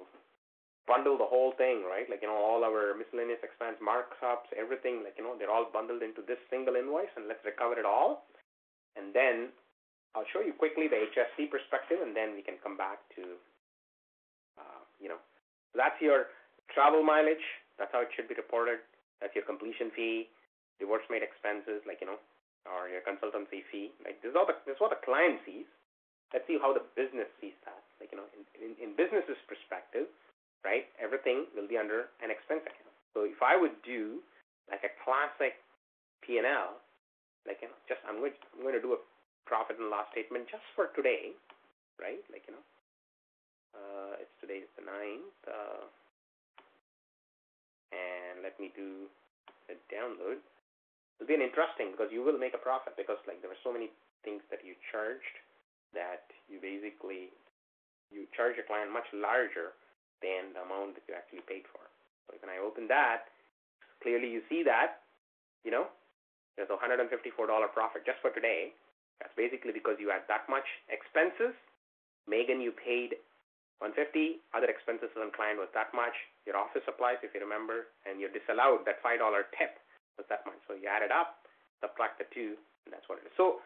bundle the whole thing, right? Like, you know, all our miscellaneous expense markups, everything, like, you know, they're all bundled into this single invoice and let's recover it all. And then I'll show you quickly the HST perspective and then we can come back to, uh, you know, that's your travel mileage. That's how it should be reported. That's your completion fee, DivorceMate expenses, like, you know, or your consultancy fee. Like, this is, all the, this is what the client sees. Let's see how the business sees that. Like, you know, in, in, in business's perspective, right? Everything will be under an expense account. So if I would do like a classic P&L, like you know, just I'm going to, I'm going to do a profit and loss statement just for today, right? Like you know, uh, it's today is the ninth, uh, and let me do a download. It'll be an interesting because you will make a profit because like there were so many things that you charged that you basically you charge your client much larger than the amount that you actually paid for. So when I open that, clearly you see that, you know, there's a $154 profit just for today. That's basically because you had that much expenses. Megan, you paid 150. Other expenses on client was that much. Your office supplies, if you remember, and you're disallowed that $5 tip was that much. So you add it up, subtract the two, and that's what it is. So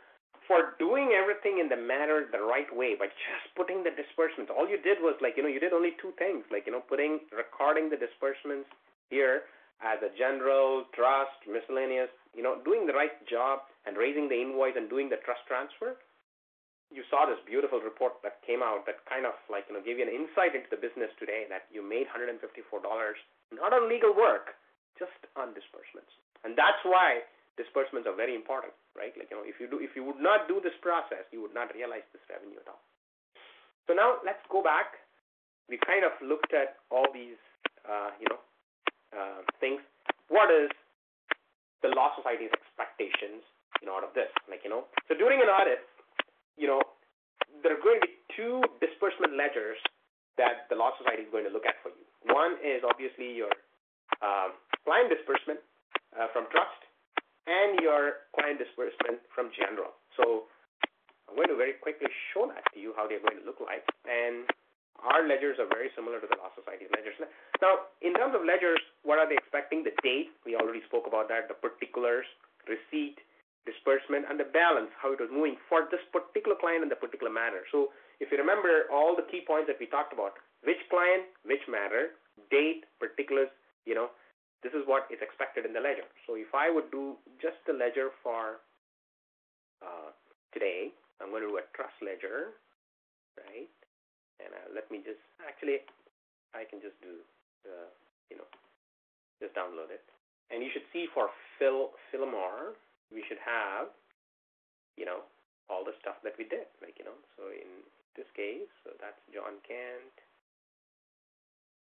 for doing everything in the manner the right way by just putting the disbursements. All you did was like, you know, you did only two things, like, you know, putting recording the disbursements here as a general, trust, miscellaneous, you know, doing the right job and raising the invoice and doing the trust transfer. You saw this beautiful report that came out that kind of like, you know, gave you an insight into the business today that you made $154 not on legal work, just on disbursements. And that's why disbursements are very important, right? Like, you know, if you do, if you would not do this process, you would not realize this revenue at all. So now let's go back. We kind of looked at all these, uh, you know, uh, things. What is the law society's expectations, know, out of this? Like, you know, so during an audit, you know, there are going to be two disbursement ledgers that the law society is going to look at for you. One is obviously your uh, client disbursement uh, from trust, and your client disbursement from general. So I'm going to very quickly show that to you how they're going to look like. And our ledgers are very similar to the Law Society's ledgers. Now, in terms of ledgers, what are they expecting? The date, we already spoke about that, the particulars, receipt, disbursement, and the balance, how it was moving for this particular client in the particular matter. So if you remember all the key points that we talked about, which client, which matter, date, particulars, you know, this is what is expected in the ledger. So if I would do just the ledger for uh, today, I'm going to do a trust ledger, right? And uh, let me just, actually, I can just do, the, you know, just download it. And you should see for Phil, Fillmore, we should have, you know, all the stuff that we did, like, you know, so in this case, so that's John Kent,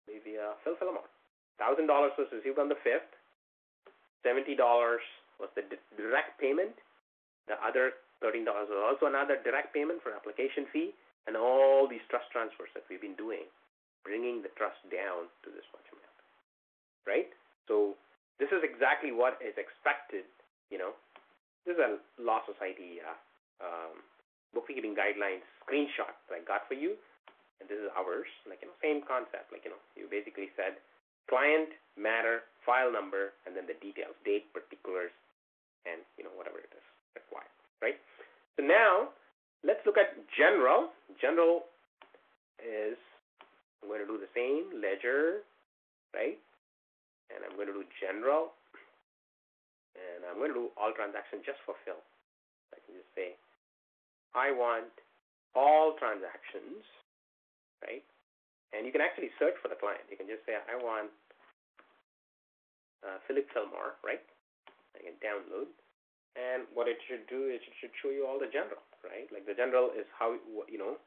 maybe uh, Phil Fillmore. $1,000 was received on the 5th. $70 was the direct payment. The other $13 was also another direct payment for application fee and all these trust transfers that we've been doing, bringing the trust down to this much amount, right? So this is exactly what is expected, you know. This is a Law Society uh, um, bookkeeping guidelines screenshot that I got for you, and this is ours. Like you know, same concept. Like you know, you basically said client, matter, file number, and then the details, date, particulars, and you know whatever it is required, right? So now let's look at general. General is I'm going to do the same ledger, right? And I'm going to do general, and I'm going to do all transactions just for Phil. I can just say I want all transactions, right? And you can actually search for the client. You can just say, I want uh, Philip Fillmore, right? I can download. And what it should do is it should show you all the general, right? Like the general is how, you know,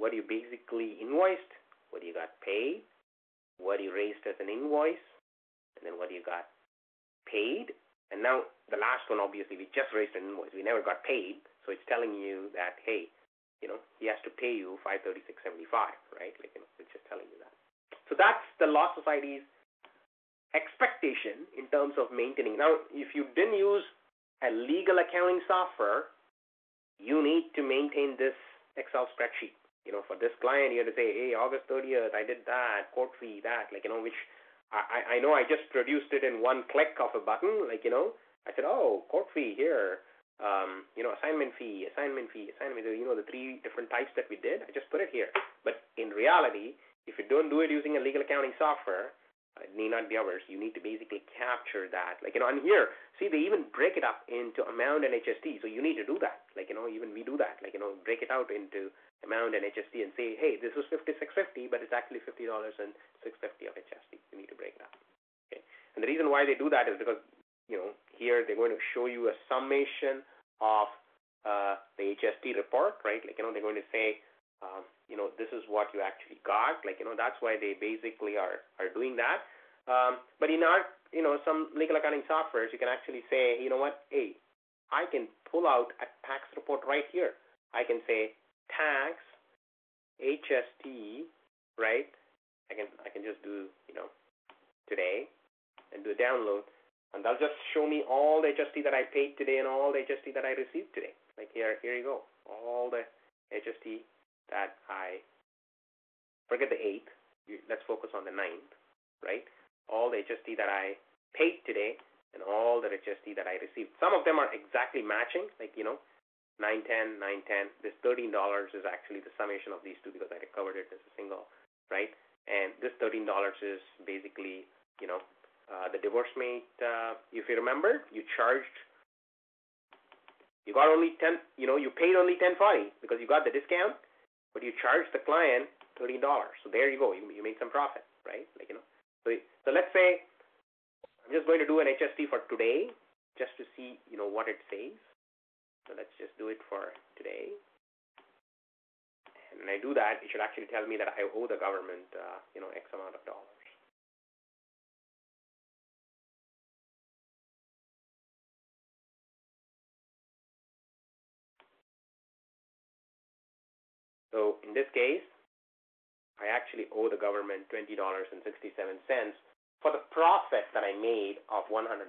what you basically invoiced, what you got paid, what you raised as an invoice, and then what you got paid. And now the last one, obviously, we just raised an invoice. We never got paid. So it's telling you that, hey, you know, he has to pay you 536.75, right? Like, you know, it's just telling you that. So that's the law society's expectation in terms of maintaining. Now, if you didn't use a legal accounting software, you need to maintain this Excel spreadsheet. You know, for this client, you have to say, hey, August 30th, I did that, court fee, that, like, you know, which I, I know I just produced it in one click of a button, like, you know, I said, oh, court fee here, um, you know, assignment fee, assignment fee, assignment, you know, the three different types that we did. I just put it here. But in reality, if you don't do it using a legal accounting software, it need not be ours. You need to basically capture that. Like, you know, and here, see, they even break it up into amount and HST. So you need to do that. Like, you know, even we do that. Like, you know, break it out into amount and HST and say, hey, this was 5650 but it's actually $50 and 650 of HST. You need to break it up. Okay. And the reason why they do that is because, you know, here they're going to show you a summation of uh, the HST report, right? Like, you know, they're going to say, um, you know, this is what you actually got. Like, you know, that's why they basically are, are doing that. Um, but in our, you know, some legal accounting softwares, you can actually say, you know what, hey, I can pull out a tax report right here. I can say tax, HST, right? I can I can just do, you know, today and do a download and that'll just show me all the HST that I paid today and all the HST that I received today. Like here, here you go. All the HST that I, forget the 8th, let's focus on the 9th, right? All the HST that I paid today and all the HST that I received. Some of them are exactly matching, like, you know, 910, 910. This $13 is actually the summation of these two because I recovered it as a single, right? And this $13 is basically, you know, uh, the DivorceMate, uh, if you remember, you charged, you got only 10, you know, you paid only 1040 because you got the discount, but you charged the client $13. So there you go. You, you made some profit, right? Like, you know, so, so let's say I'm just going to do an HST for today just to see, you know, what it says. So let's just do it for today. And when I do that, it should actually tell me that I owe the government, uh, you know, X amount of dollars. In this case, I actually owe the government $20.67 for the profit that I made of $154.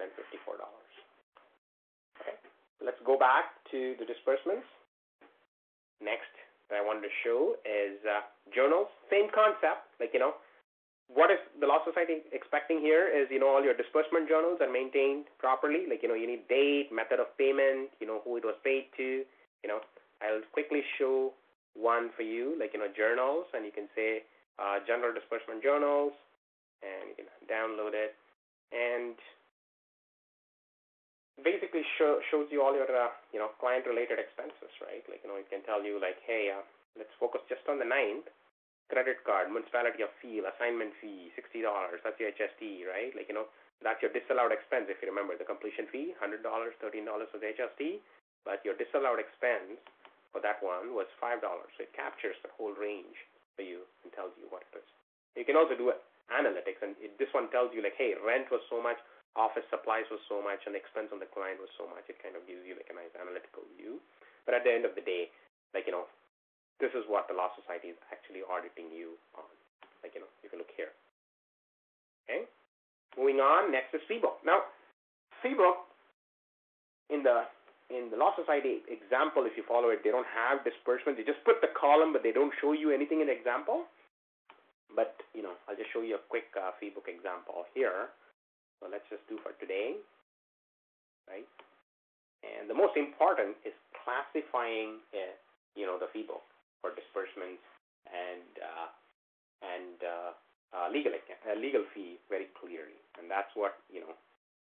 Okay, let's go back to the disbursements. Next that I wanted to show is uh, journals. Same concept, like, you know, what is the Law Society expecting here is, you know, all your disbursement journals are maintained properly. Like, you know, you need date, method of payment, you know, who it was paid to, you know. I'll quickly show one for you, like you know journals, and you can say uh, general disbursement journals, and you can download it, and basically show, shows you all your uh, you know client related expenses, right? Like you know it can tell you like, hey, uh, let's focus just on the ninth. Credit card, municipality of fee, assignment fee, sixty dollars. That's your HST, right? Like you know that's your disallowed expense. If you remember the completion fee, hundred dollars, thirteen dollars the HST, but your disallowed expense for that one was $5. So it captures the whole range for you and tells you what it is. You can also do analytics, and it, this one tells you like, hey, rent was so much, office supplies was so much, and expense on the client was so much. It kind of gives you like a nice analytical view. But at the end of the day, like you know, this is what the law society is actually auditing you on. Like you know, you can look here. Okay. Moving on, next is book. Now, book in the in the law society example, if you follow it, they don't have disbursement. They just put the column, but they don't show you anything in the example. But you know, I'll just show you a quick uh, fee book example here. So let's just do for today, right? And the most important is classifying, it, you know, the fee book for disbursements and uh, and uh, uh, legal uh, legal fee very clearly, and that's what you know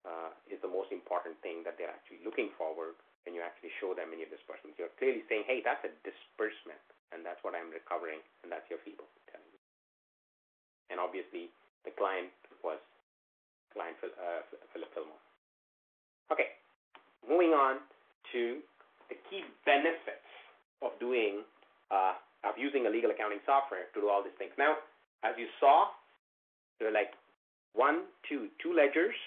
uh, is the most important thing that they're actually looking forward when you actually show them in your disbursements. You're clearly saying, hey, that's a disbursement, and that's what I'm recovering, and that's your fee. And obviously, the client was client uh, Philip Fillmore. Okay, moving on to the key benefits of doing uh, of using a legal accounting software to do all these things. Now, as you saw, there are like one, two, two ledgers,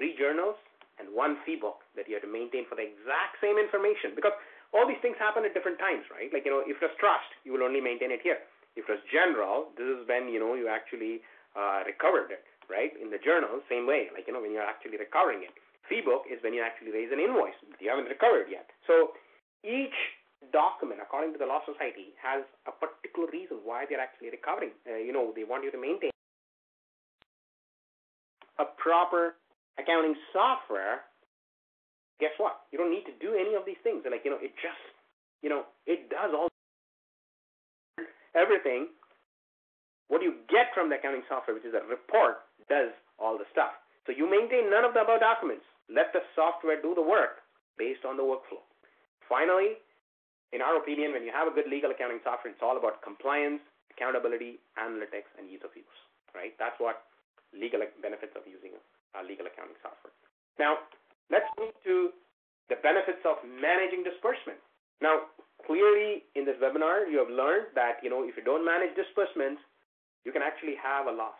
three journals, and one fee book that you have to maintain for the exact same information because all these things happen at different times, right? Like, you know, if it's trust, you will only maintain it here. If it's general, this is when, you know, you actually uh, recovered it, right? In the journal, same way, like, you know, when you're actually recovering it. Fee book is when you actually raise an invoice, but you haven't recovered yet. So each document, according to the Law Society, has a particular reason why they're actually recovering. Uh, you know, they want you to maintain a proper accounting software, guess what? You don't need to do any of these things. Like, you know, it just, you know, it does all everything. What you get from the accounting software, which is a report, does all the stuff. So you maintain none of the above documents. Let the software do the work based on the workflow. Finally, in our opinion, when you have a good legal accounting software, it's all about compliance, accountability, analytics, and ease of use. Right? That's what legal benefits of using uh, legal accounting software. Now, let's move to the benefits of managing disbursement. Now, clearly in this webinar, you have learned that, you know, if you don't manage disbursements, you can actually have a loss,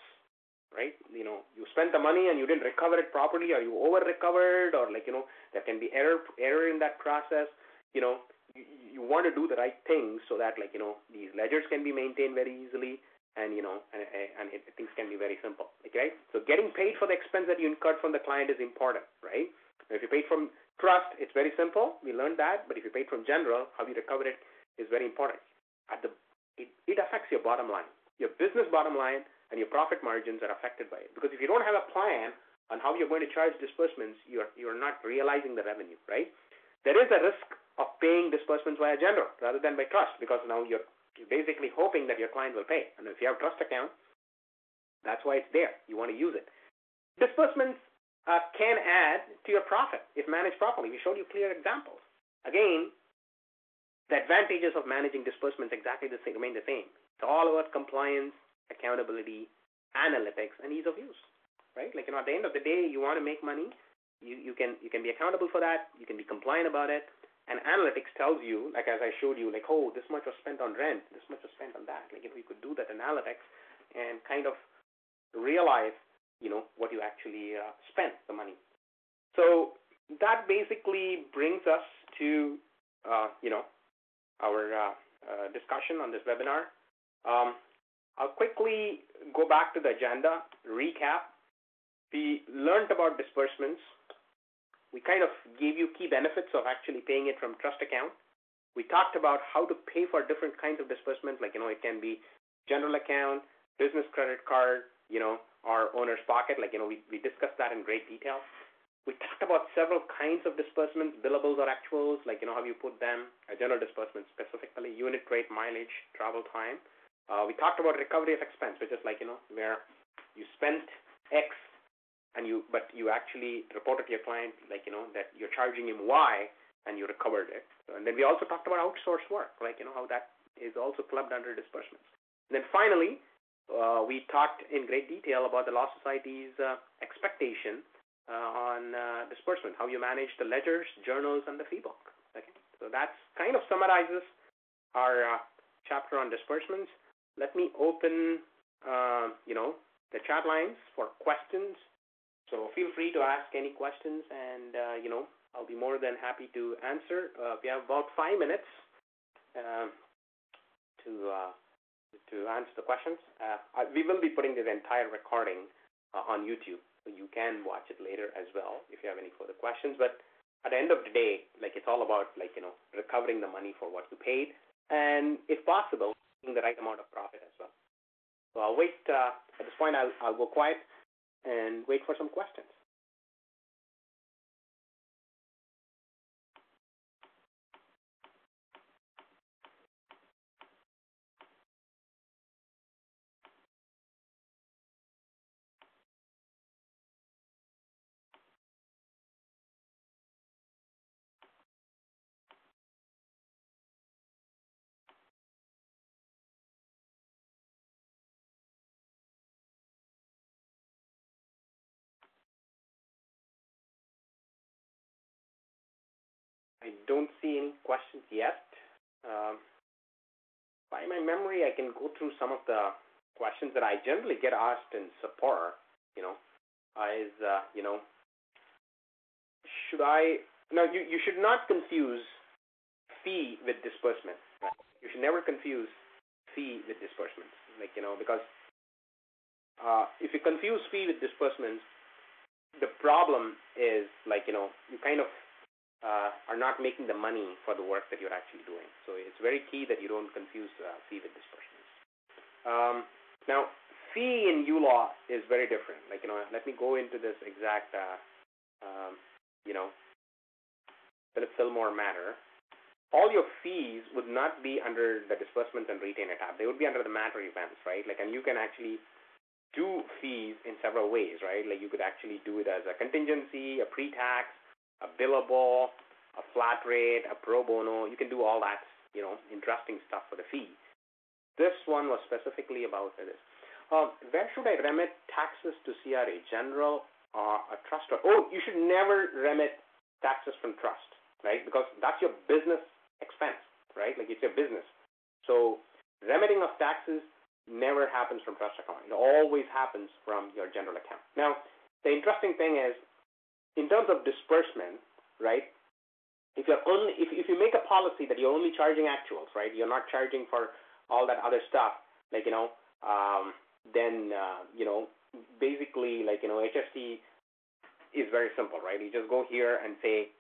right? You know, you spent the money and you didn't recover it properly, or you over-recovered, or like, you know, there can be error, error in that process. You know, you, you want to do the right things so that, like, you know, these ledgers can be maintained very easily and you know, and, and it, things can be very simple. Okay, so getting paid for the expense that you incurred from the client is important, right? If you paid from trust, it's very simple. We learned that. But if you paid from general, how you recover it is very important. At the, it, it affects your bottom line, your business bottom line, and your profit margins are affected by it. Because if you don't have a plan on how you're going to charge disbursements, you're you're not realizing the revenue, right? There is a risk of paying disbursements via general rather than by trust because now you're you're basically hoping that your client will pay. And if you have a trust account, that's why it's there. You want to use it. Disbursements uh, can add to your profit if managed properly. We showed you clear examples. Again, the advantages of managing disbursements exactly the same, remain the same. It's all about compliance, accountability, analytics, and ease of use. Right? Like you know, at the end of the day, you want to make money. You you can you can be accountable for that. You can be compliant about it. And analytics tells you, like as I showed you, like, oh, this much was spent on rent, this much was spent on that. Like if we could do that analytics and kind of realize, you know, what you actually uh, spent the money. So that basically brings us to, uh, you know, our uh, uh discussion on this webinar. Um, I'll quickly go back to the agenda, recap. We learned about disbursements we kind of gave you key benefits of actually paying it from trust account. We talked about how to pay for different kinds of disbursements, like, you know, it can be general account, business credit card, you know, or owner's pocket. Like, you know, we, we discussed that in great detail. We talked about several kinds of disbursements, billables or actuals, like, you know, how you put them, a general disbursement specifically, unit rate, mileage, travel time. Uh, we talked about recovery of expense, which is like, you know, where you spent X and you but you actually reported to your client like you know that you're charging him Y and you recovered it. And then we also talked about outsourced work, like you know how that is also clubbed under disbursements. And then finally, uh, we talked in great detail about the Law Society's uh, expectation uh, on uh, disbursement, how you manage the ledgers, journals, and the fee book. Okay, so that's kind of summarizes our uh, chapter on disbursements. Let me open, uh, you know, the chat lines for questions. So feel free to ask any questions, and uh, you know, I'll be more than happy to answer. Uh, we have about five minutes um, to uh, to answer the questions. Uh, I, we will be putting this entire recording on YouTube, so you can watch it later as well if you have any further questions. But at the end of the day, like it's all about like you know recovering the money for what you paid, and if possible, the right amount of profit as well. So I'll wait. Uh, at this point, I'll I'll go quiet and wait for some questions. Don't see any questions yet. Um, by my memory, I can go through some of the questions that I generally get asked in support. You know, is uh, you know, should I? No, you you should not confuse fee with disbursement. Right? You should never confuse fee with disbursement. Like you know, because uh, if you confuse fee with disbursements, the problem is like you know, you kind of uh, are not making the money for the work that you're actually doing. So it's very key that you don't confuse uh, fee with disbursements. Um, now, fee in ULaw is very different. Like, you know, let me go into this exact, uh, um, you know, Philip Fillmore matter. All your fees would not be under the disbursement and retainer tab. They would be under the matter events, right? Like, and you can actually do fees in several ways, right? Like, you could actually do it as a contingency, a pre-tax, a billable, a flat rate, a pro bono. You can do all that, you know, interesting stuff for the fee. This one was specifically about this. Uh, where should I remit taxes to CRA, general or a trust? Or, oh, you should never remit taxes from trust, right? Because that's your business expense, right? Like it's your business. So remitting of taxes never happens from trust account. It always happens from your general account. Now, the interesting thing is in terms of disbursement, right? If you're only if if you make a policy that you're only charging actuals, right? You're not charging for all that other stuff, like you know, um, then uh, you know, basically like you know, HST is very simple, right? You just go here and say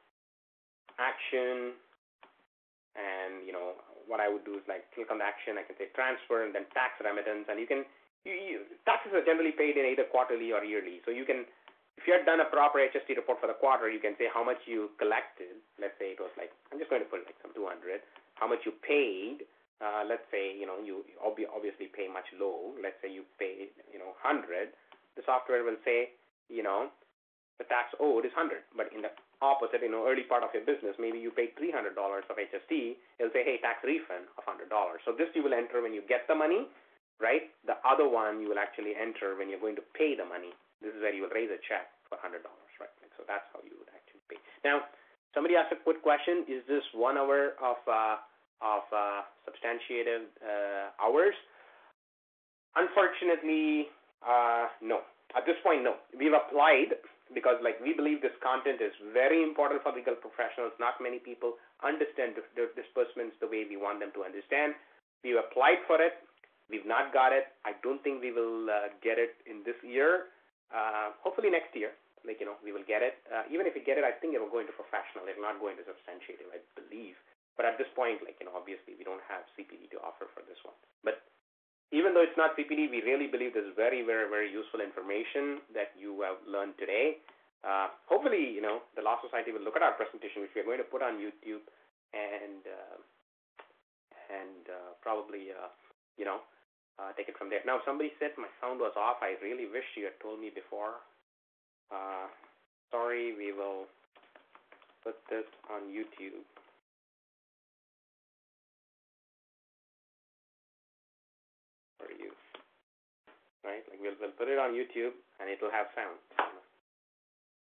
action, and you know what I would do is like click on the action. I can say transfer and then tax remittance, and you can you, you, taxes are generally paid in either quarterly or yearly, so you can if you had done a proper HST report for the quarter, you can say how much you collected. Let's say it was like, I'm just going to put like some 200. How much you paid. Uh, let's say, you know, you obviously pay much low. Let's say you pay, you know, 100. The software will say, you know, the tax owed is 100. But in the opposite, you know, early part of your business, maybe you paid $300 of HST. It'll say, hey, tax refund of $100. So this you will enter when you get the money, right? The other one you will actually enter when you're going to pay the money. This is where you will raise a check for $100, right? So that's how you would actually pay. Now, somebody asked a quick question. Is this one hour of, uh, of uh, substantiated uh, hours? Unfortunately, uh, no. At this point, no. We've applied because like we believe this content is very important for legal professionals. Not many people understand the disbursements the way we want them to understand. We've applied for it. We've not got it. I don't think we will uh, get it in this year. Uh, hopefully next year, like you know, we will get it. Uh, even if we get it, I think it will go into professional. It will not go into substantiative, I believe. But at this point, like you know, obviously we don't have CPD to offer for this one. But even though it's not CPD, we really believe this is very, very, very useful information that you have learned today. Uh, hopefully, you know, the Law Society will look at our presentation, which we are going to put on YouTube, and uh, and uh, probably, uh, you know, uh, take it from there. Now, somebody said my sound was off. I really wish you had told me before. Uh, sorry, we will put this on YouTube. For you, right? Like we'll we'll put it on YouTube and it will have sound.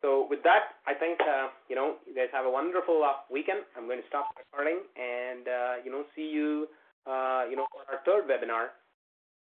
So with that, I think uh, you know you guys have a wonderful uh, weekend. I'm going to stop recording and uh, you know see you uh, you know for our third webinar